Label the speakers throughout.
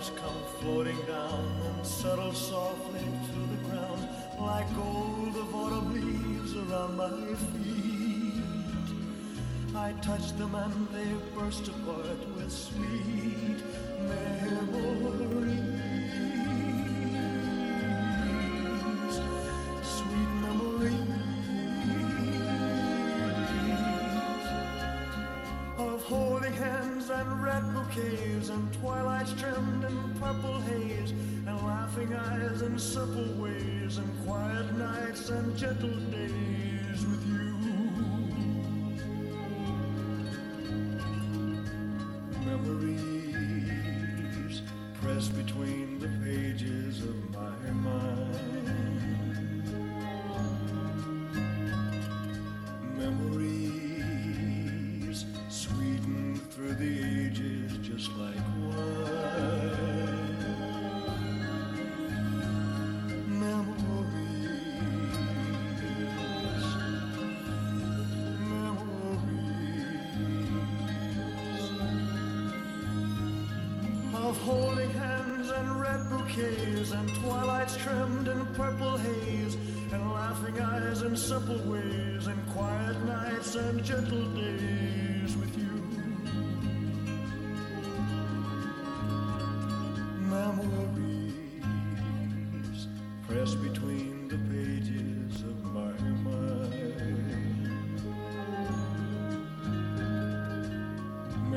Speaker 1: stars come floating down and settle softly to the ground like gold of autumn leaves around my feet. I touch them and they burst apart with sweet roses and red bouquets and twilights trimmed in purple haze and laughing eyes and simple ways and quiet nights and gentle days.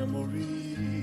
Speaker 1: memories.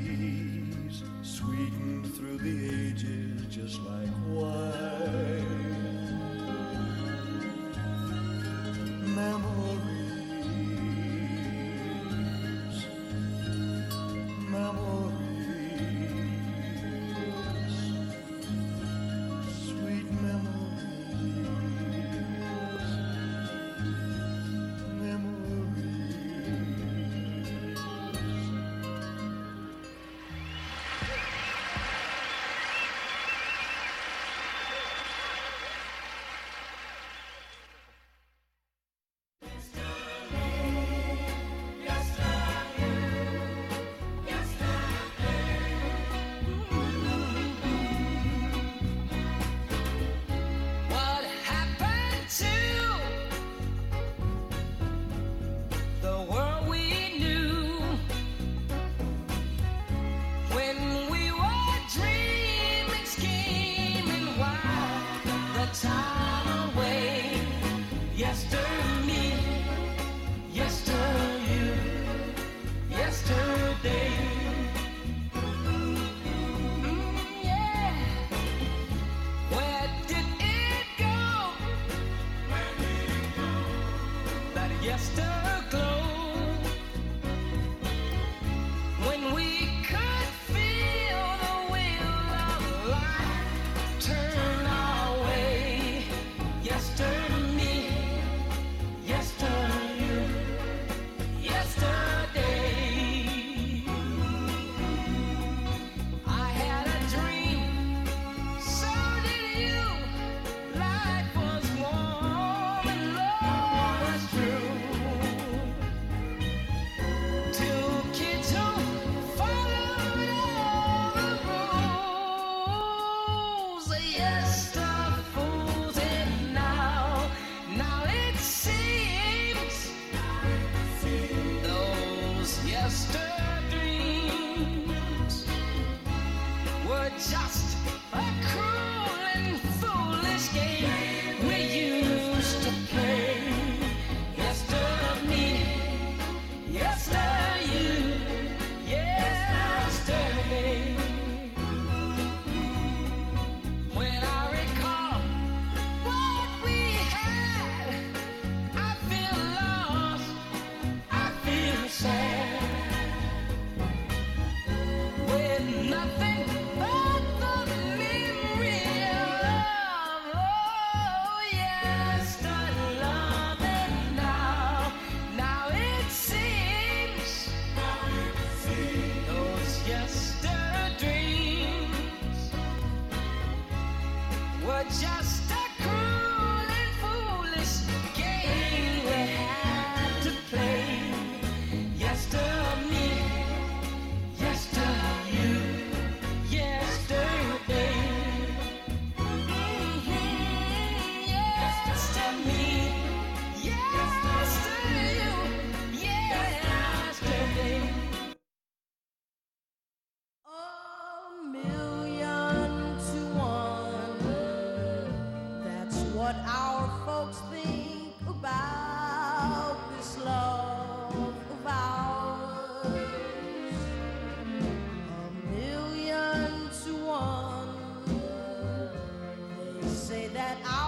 Speaker 2: I'm too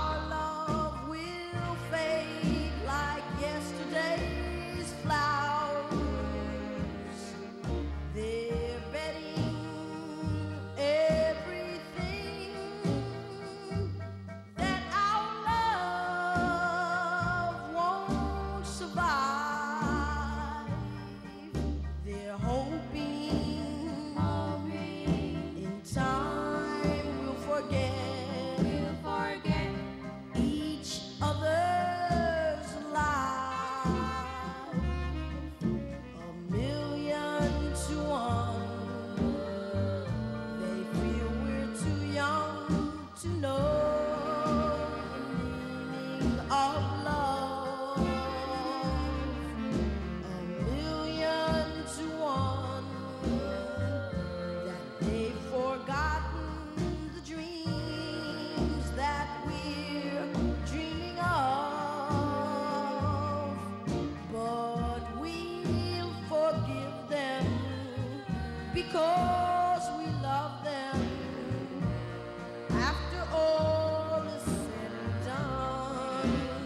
Speaker 2: old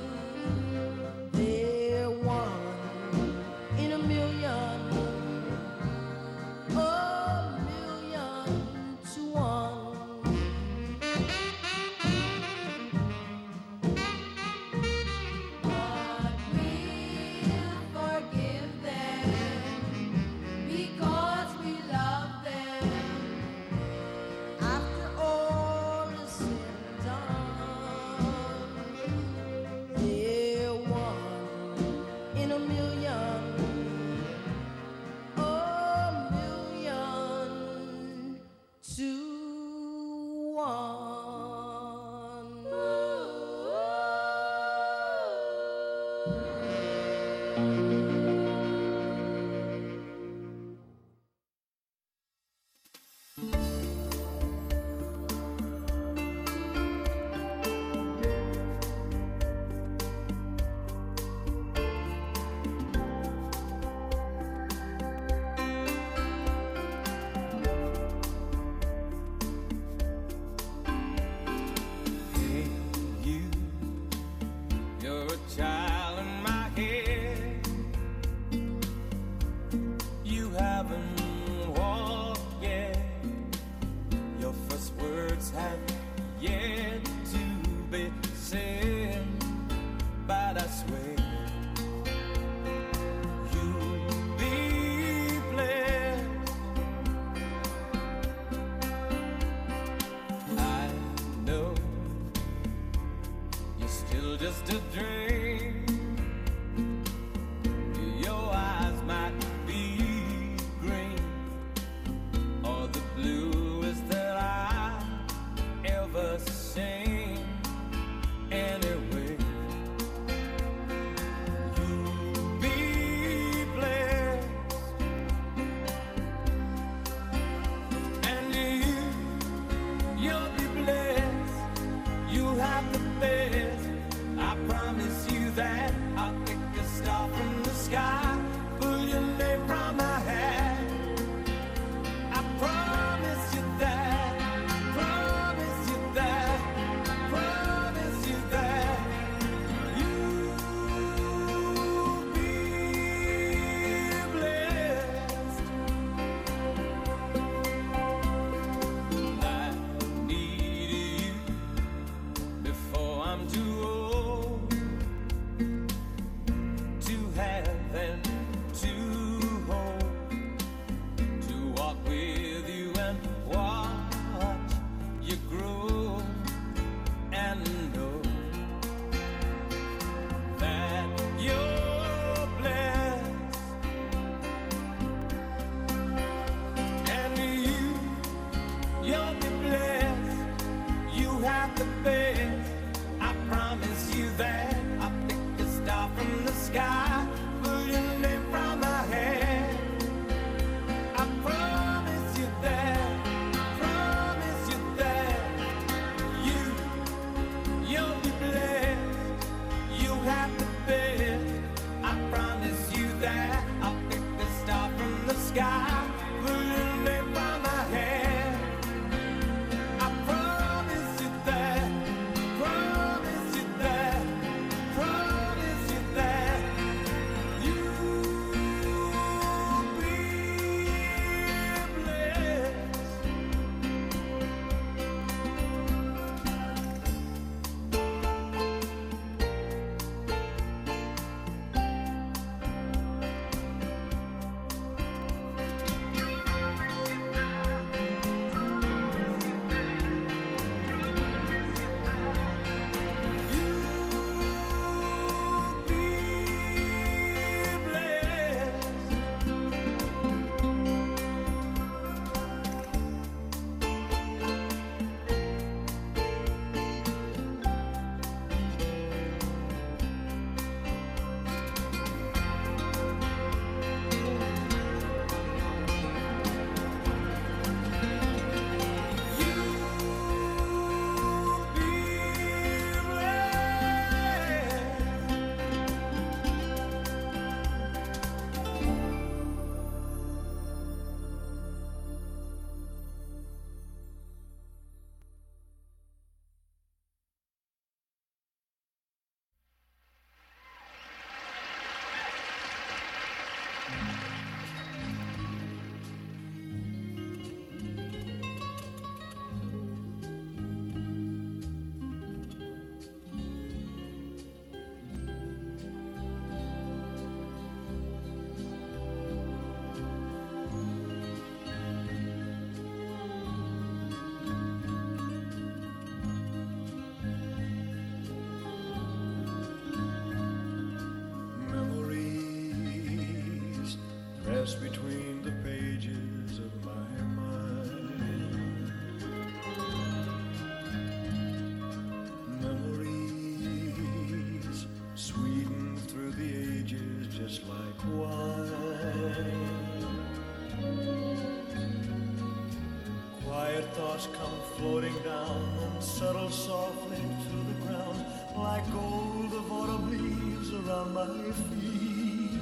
Speaker 1: stars come floating down and settle softly to the ground like gold of autumn leaves around my feet.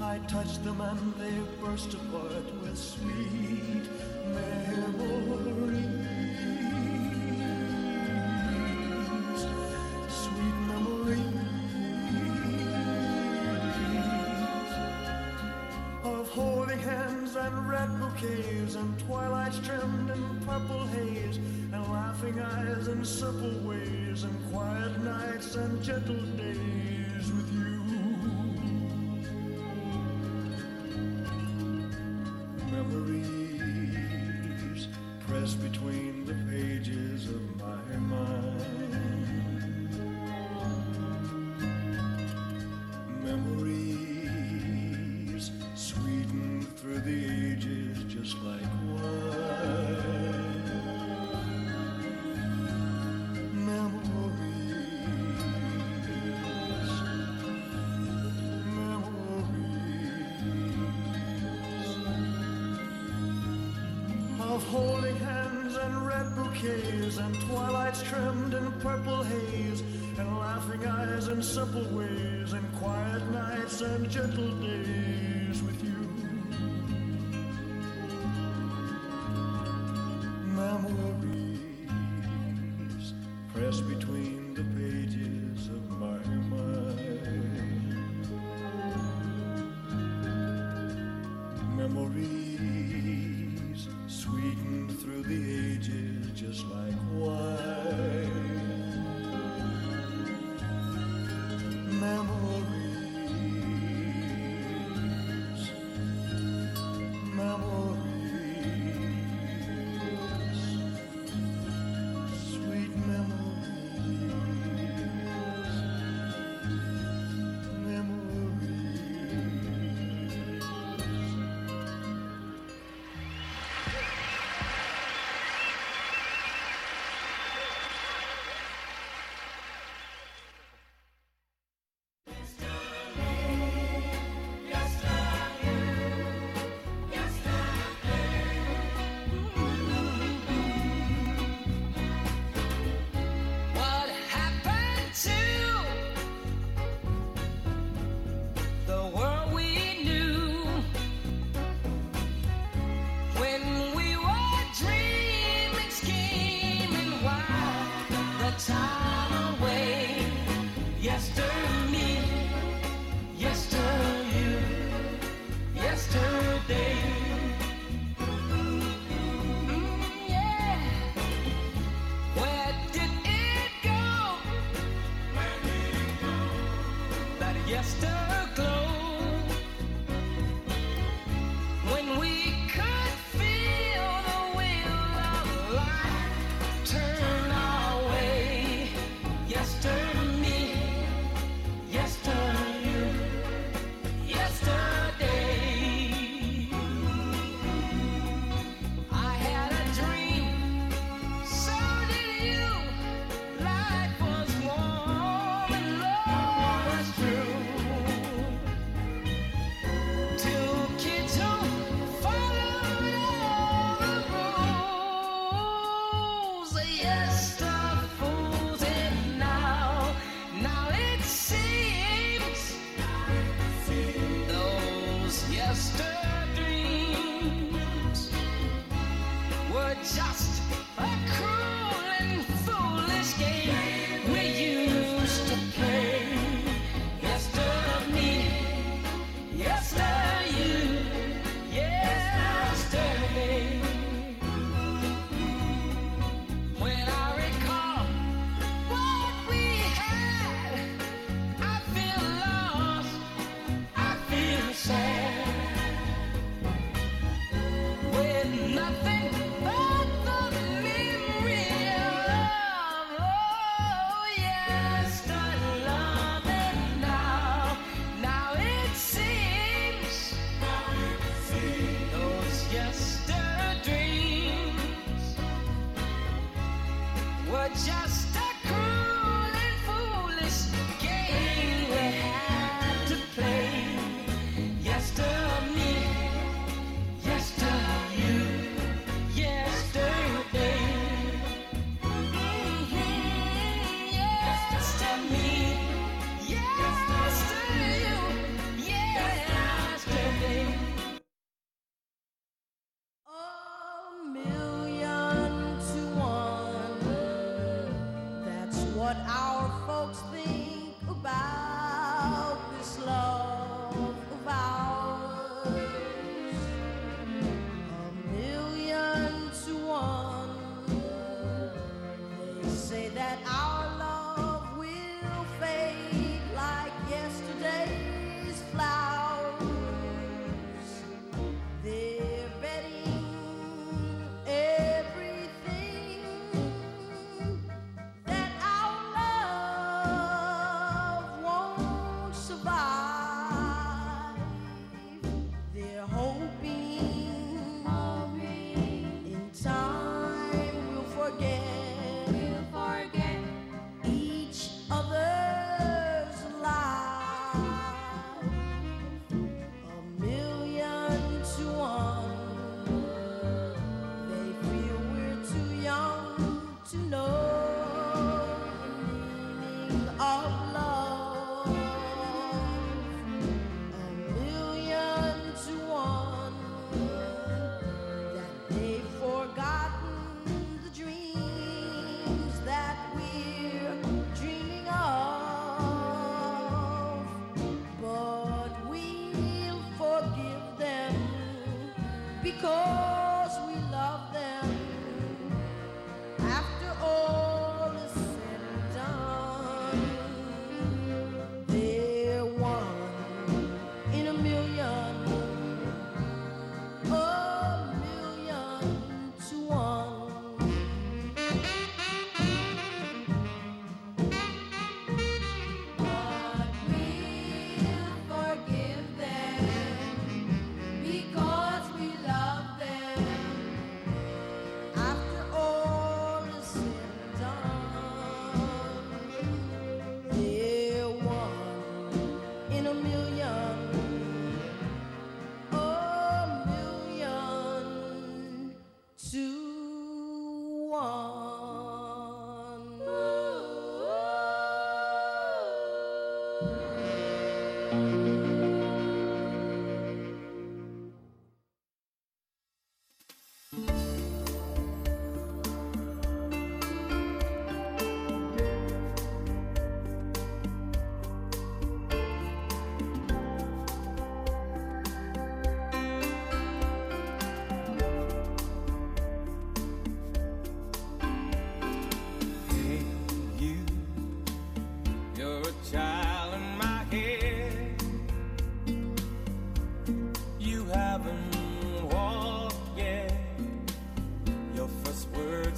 Speaker 1: I touch them and they burst apart with sweet holding hands and red bouquets and twilights trimmed in purple haze and laughing eyes and simple ways and quiet nights and gentle days with you. gentle day. Stop.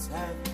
Speaker 1: Have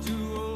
Speaker 1: before I'm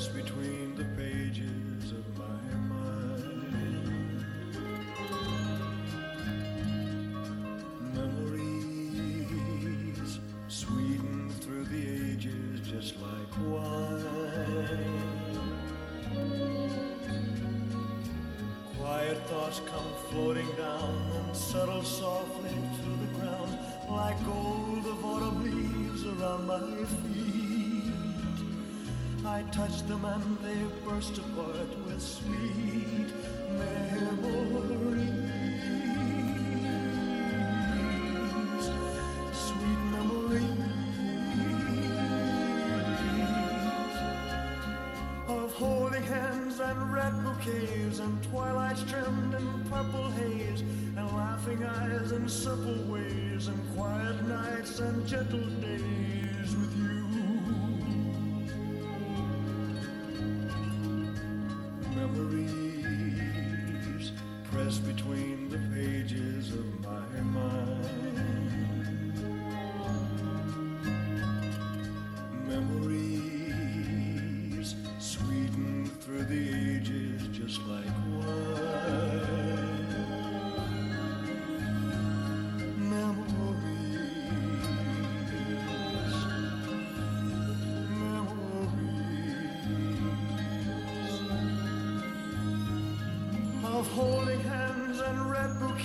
Speaker 1: pass between the pages of my mind. Memories sweetened through the ages just like wine. Quiet thoughts come floating down and settle softly to the ground like gold of autumn leaves around my feet. I touch them and they burst apart with sweet memories. Sweet memories of holding hands and red bouquets and twilights trimmed in purple haze and laughing eyes and simple ways and quiet nights and gentle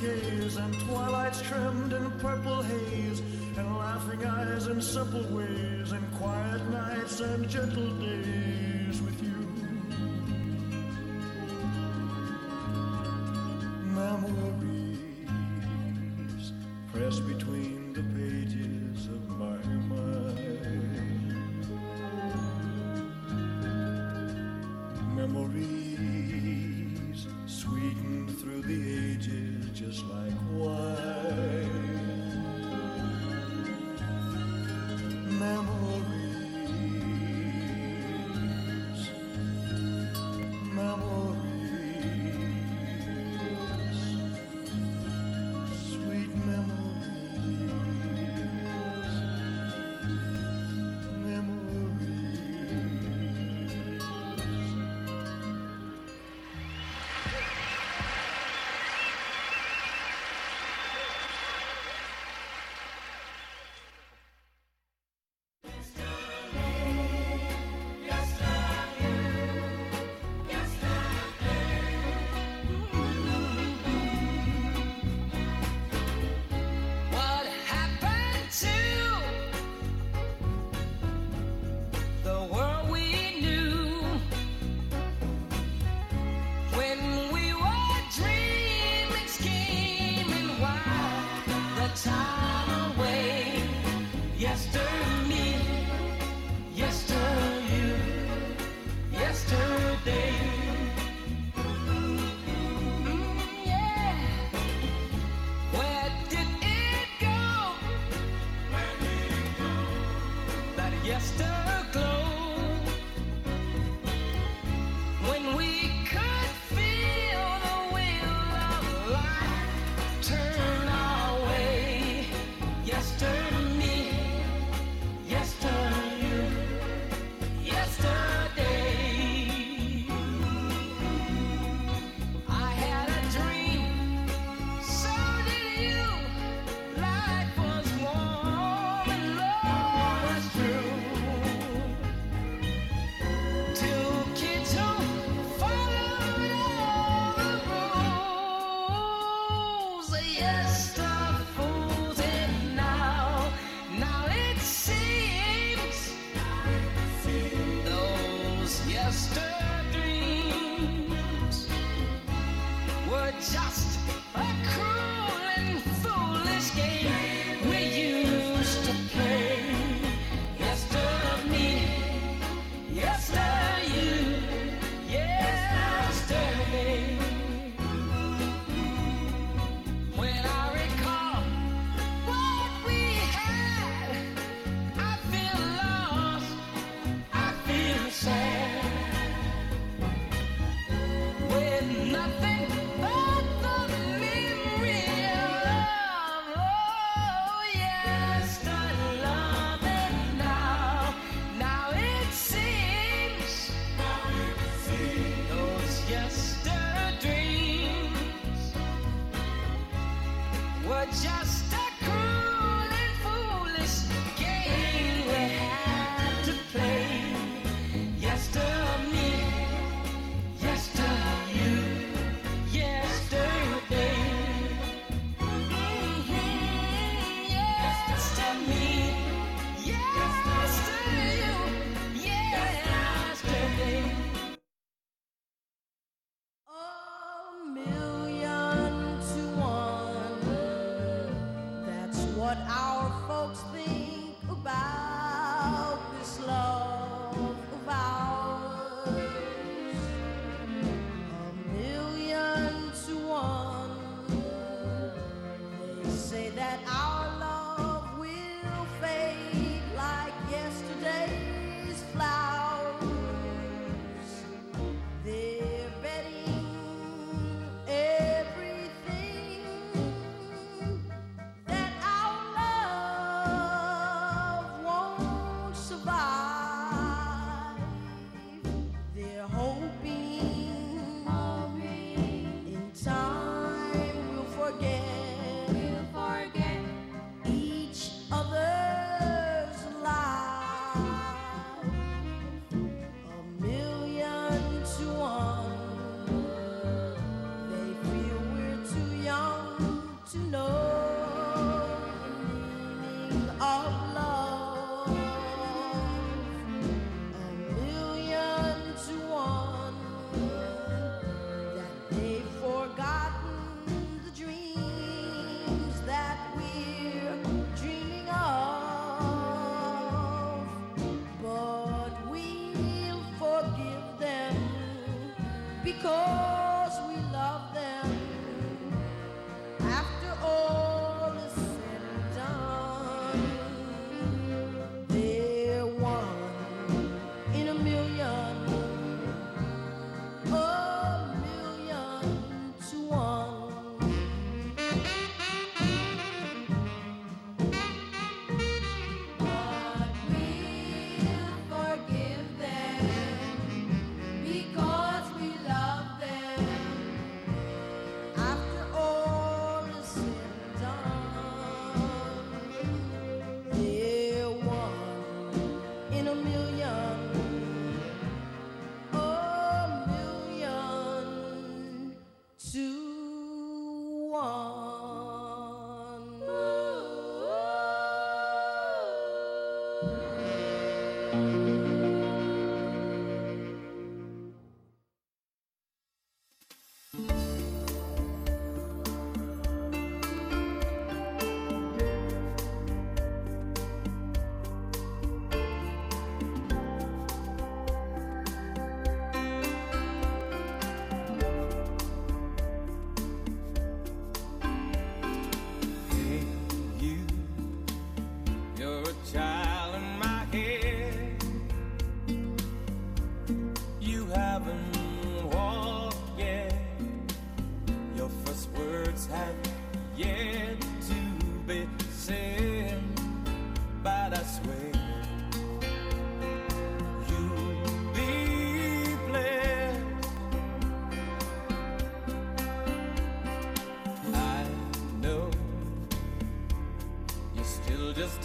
Speaker 1: and twilights trimmed in purple haze and laughing eyes and simple ways and quiet nights and gentle days.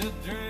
Speaker 3: to dream.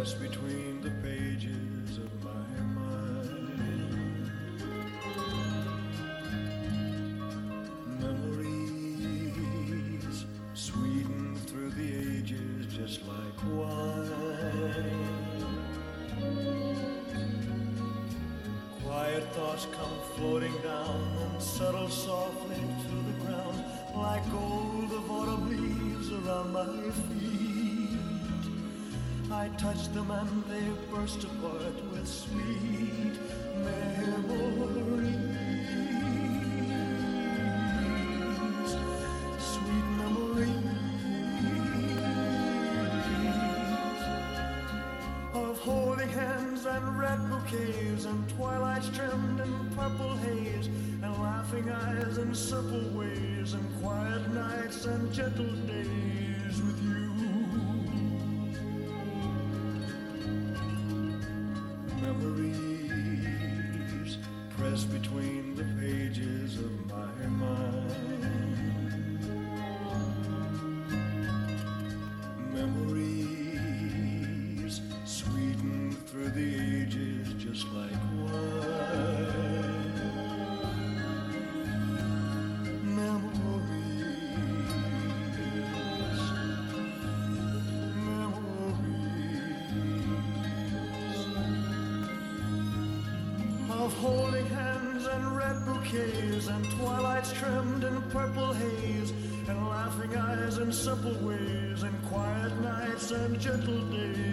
Speaker 1: Between the pages of my mind. Memories sweetened through the ages just like wine. Quiet thoughts come floating down and settle softly to the ground like gold of autumn leaves around my feet. I touch them and they burst apart with sweet memories. Sweet memories of holding hands and red bouquets and twilights trimmed in purple haze and laughing eyes and simple ways and quiet nights and gentle between the bouquets and twilights trimmed in purple haze and laughing eyes and simple ways and quiet nights and gentle days